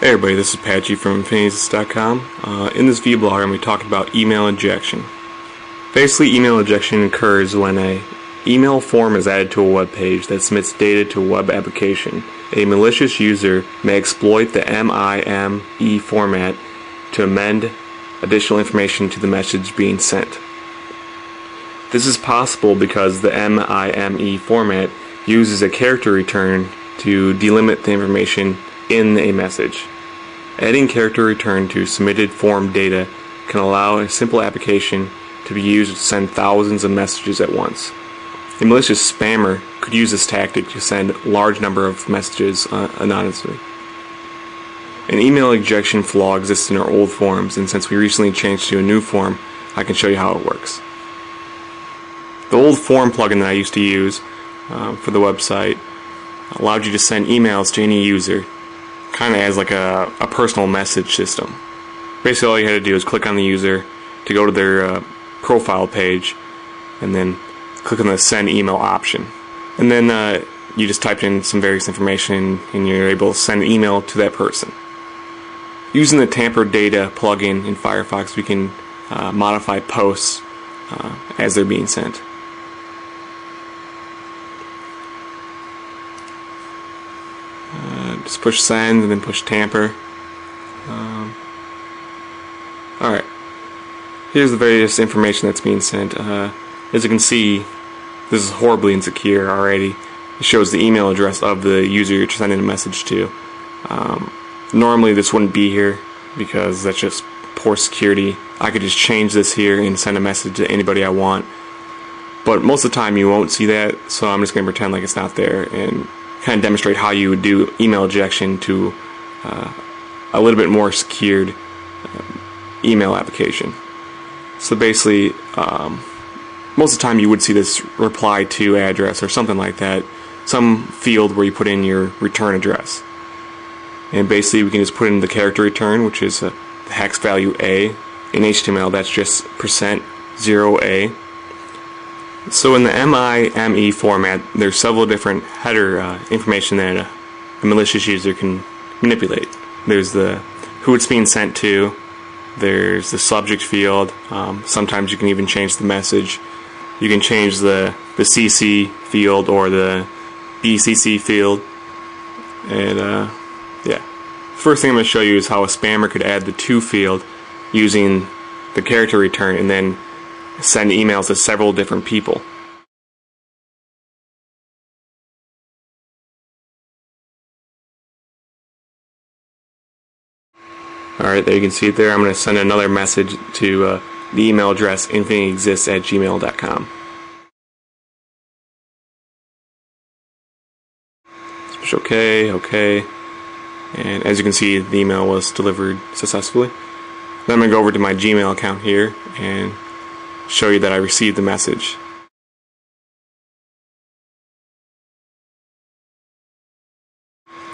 Hey everybody, this is Patchy from Infinitus.com. Uh, in this vlog, I'm going to be talking about email injection. Basically, email injection occurs when a email form is added to a web page that submits data to a web application. A malicious user may exploit the MIME format to amend additional information to the message being sent. This is possible because the MIME format uses a character return to delimit the information in a message. Adding character return to submitted form data can allow a simple application to be used to send thousands of messages at once. A malicious spammer could use this tactic to send a large number of messages uh, anonymously. An email injection flaw exists in our old forms, and since we recently changed to a new form, I can show you how it works. The old form plugin that I used to use um, for the website allowed you to send emails to any user, kind of as like a, a personal message system. Basically, all you had to do is click on the user to go to their uh, profile page, and then click on the send email option. And then uh, you just typed in some various information, and you're able to send an email to that person. Using the tamper data plugin in Firefox, we can uh, modify posts uh, as they're being sent. Just push send and then push tamper. Um, Alright. Here's the various information that's being sent. Uh, as you can see, this is horribly insecure already. It shows the email address of the user you're sending a message to. Um, normally this wouldn't be here because that's just poor security. I could just change this here and send a message to anybody I want. But most of the time you won't see that, so I'm just going to pretend like it's not there and kind of demonstrate how you would do email ejection to uh, a little bit more secured uh, email application. So basically, um, most of the time you would see this reply to address or something like that, some field where you put in your return address. And basically, we can just put in the character return, which is a hex value A. In HTML, that's just percent zero A. So in the MIME format, there's several different header uh, information that a, a, malicious user can manipulate. There's the who it's being sent to. There's the subject field. Um, sometimes you can even change the message. You can change the the CC field or the BCC field. And uh, yeah, first thing I'm going to show you is how a spammer could add the to field using the character return and then send emails to several different people. Alright, there you can see it there. I'm going to send another message to uh, the email address infinityexist at gmail.com. Push OK, OK. And as you can see, the email was delivered successfully. Then I'm going to go over to my Gmail account here and show you that I received the message.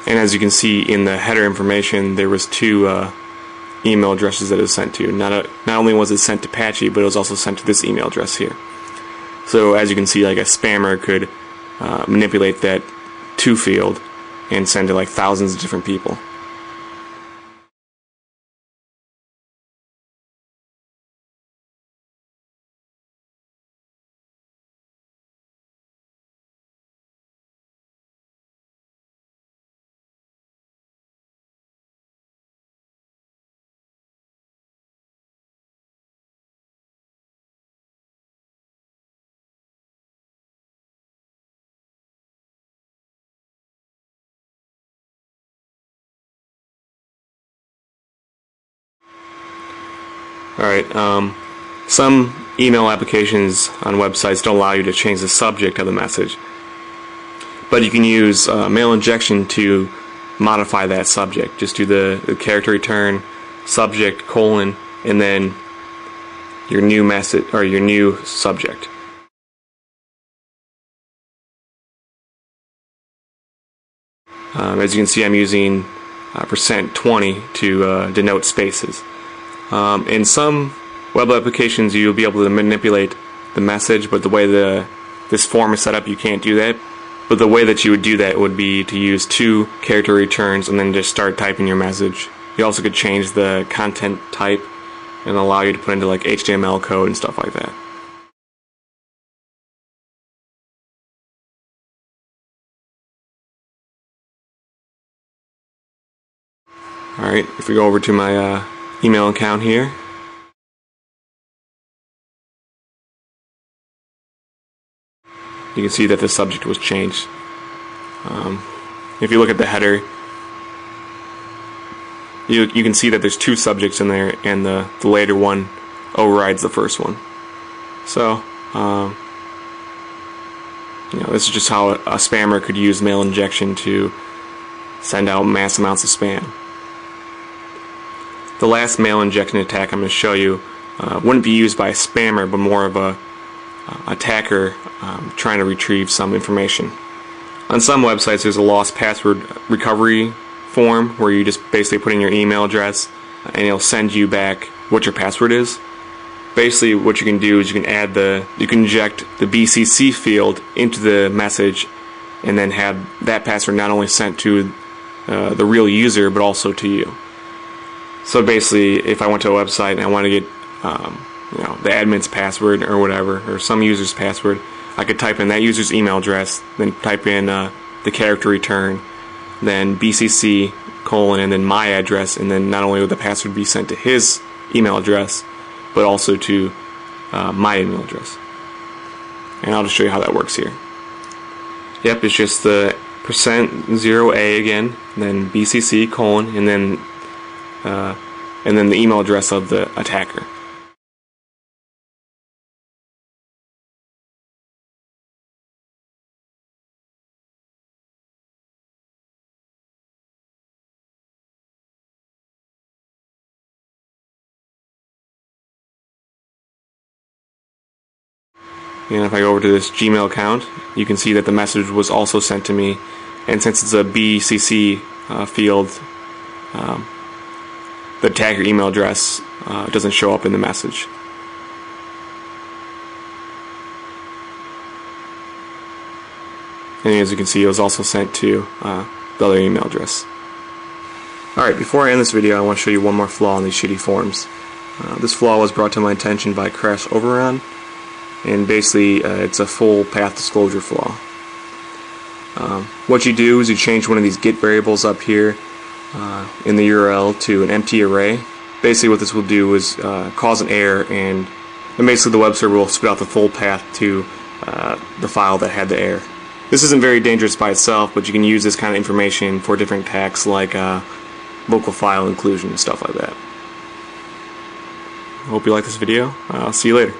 And as you can see in the header information, there was two uh, email addresses that it was sent to. Not, a, not only was it sent to Patchy, but it was also sent to this email address here. So as you can see, like a spammer could uh, manipulate that to field and send to like thousands of different people. Alright, um, some email applications on websites don't allow you to change the subject of the message. But you can use uh, mail injection to modify that subject. Just do the, the character return, subject, colon, and then your new message or your new subject. Um, as you can see, I'm using uh, percent 20 to uh, denote spaces. Um, in some web applications, you'll be able to manipulate the message, but the way the this form is set up, you can't do that. But the way that you would do that would be to use two character returns and then just start typing your message. You also could change the content type and allow you to put into like HTML code and stuff like that. Alright, if we go over to my uh, email account here, you can see that the subject was changed. Um, if you look at the header, you, you can see that there's two subjects in there and the, the later one overrides the first one. So, um, you know, this is just how a, a spammer could use mail injection to send out mass amounts of spam. The last mail injection attack I'm going to show you uh, wouldn't be used by a spammer, but more of a uh, attacker um, trying to retrieve some information. On some websites, there's a lost password recovery form where you just basically put in your email address and it'll send you back what your password is. Basically, what you can do is you can add the, you can inject the BCC field into the message and then have that password not only sent to uh, the real user but also to you. So basically, if I went to a website and I want to get um, you know the admin's password or whatever, or some user's password, I could type in that user's email address, then type in uh, the character return, then BCC colon, and then my address, and then not only would the password be sent to his email address, but also to uh, my email address. And I'll just show you how that works here. Yep, it's just the percent zero a again, then BCC colon, and then uh, and then the email address of the attacker. And if I go over to this Gmail account, you can see that the message was also sent to me. And since it's a BCC uh, field, um, the attacker email address uh, doesn't show up in the message. And as you can see, it was also sent to uh, the other email address. Alright, before I end this video, I want to show you one more flaw in these shitty forms. Uh, this flaw was brought to my attention by Crash Overrun, and basically uh, it's a full path disclosure flaw. Um, what you do is you change one of these get variables up here uh, in the URL to an empty array. Basically what this will do is uh, cause an error and, and basically the web server will spit out the full path to uh, the file that had the error. This isn't very dangerous by itself, but you can use this kind of information for different attacks like uh, local file inclusion and stuff like that. Hope you like this video. I'll see you later.